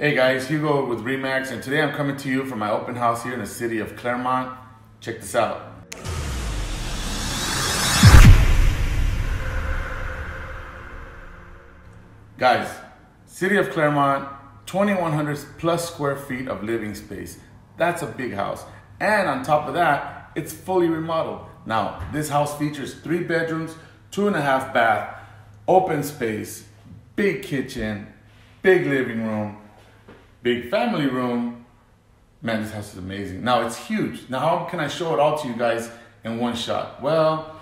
Hey guys, Hugo with Remax, and today I'm coming to you from my open house here in the city of Claremont. Check this out. Guys, city of Claremont, 2100 plus square feet of living space. That's a big house. And on top of that, it's fully remodeled. Now, this house features three bedrooms, two and a half bath, open space, big kitchen, big living room, big family room. Man, this house is amazing. Now it's huge. Now how can I show it all to you guys in one shot? Well,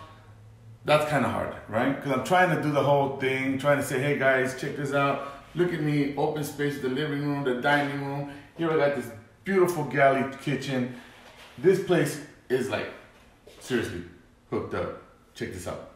that's kind of hard, right? Because I'm trying to do the whole thing, trying to say, hey guys, check this out. Look at me, open space, the living room, the dining room. Here I got this beautiful galley kitchen. This place is like, seriously, hooked up. Check this out.